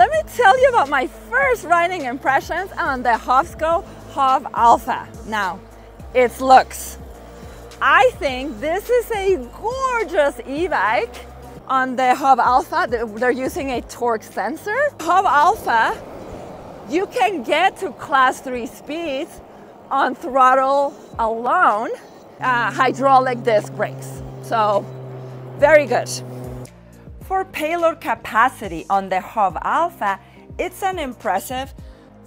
let me tell you about my first riding impressions on the Hovsco Hov Alpha. Now, its looks. I think this is a gorgeous e-bike on the Hov Alpha. They're using a torque sensor. Hov Alpha, you can get to class three speeds on throttle alone, uh, hydraulic disc brakes. So very good. For payload capacity on the Hov Alpha, it's an impressive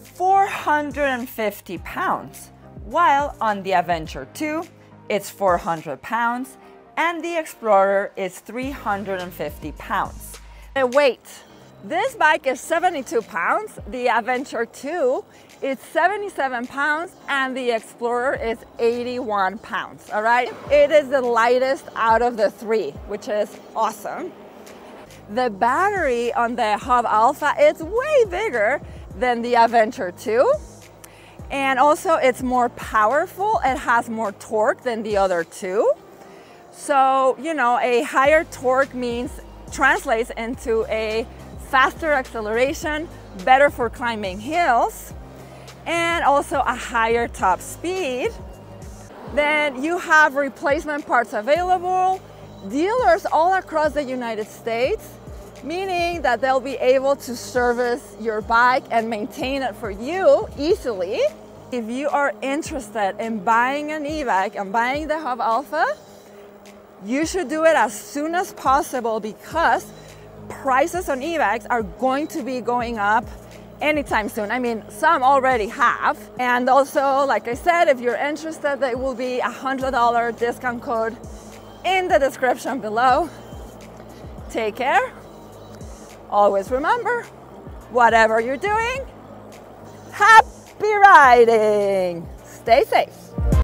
450 pounds, while on the Adventure 2, it's 400 pounds, and the Explorer is 350 pounds. The weight. This bike is 72 pounds, the Adventure 2 is 77 pounds, and the Explorer is 81 pounds, all right? It is the lightest out of the three, which is awesome. The battery on the Hov Alpha is way bigger than the Adventure 2. And also it's more powerful. It has more torque than the other two. So, you know, a higher torque means translates into a faster acceleration, better for climbing hills, and also a higher top speed. Then you have replacement parts available dealers all across the United States, meaning that they'll be able to service your bike and maintain it for you easily. If you are interested in buying an e-bike and buying the Hov Alpha, you should do it as soon as possible because prices on e-bikes are going to be going up anytime soon. I mean, some already have. And also, like I said, if you're interested, there will be a $100 discount code in the description below. Take care. Always remember, whatever you're doing, happy riding. Stay safe.